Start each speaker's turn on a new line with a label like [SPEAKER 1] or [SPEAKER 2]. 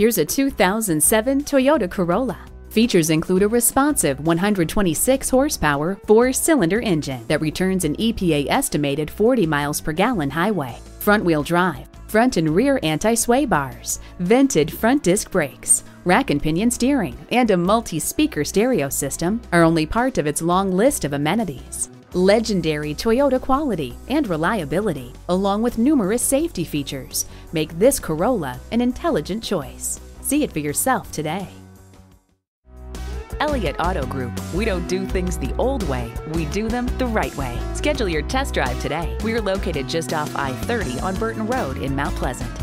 [SPEAKER 1] Here's a 2007 Toyota Corolla. Features include a responsive 126 horsepower four cylinder engine that returns an EPA estimated 40 miles per gallon highway, front wheel drive, front and rear anti sway bars, vented front disc brakes, rack and pinion steering, and a multi speaker stereo system are only part of its long list of amenities. Legendary Toyota quality and reliability, along with numerous safety features, make this Corolla an intelligent choice. See it for yourself today. Elliott Auto Group. We don't do things the old way, we do them the right way. Schedule your test drive today. We're located just off I 30 on Burton Road in Mount Pleasant.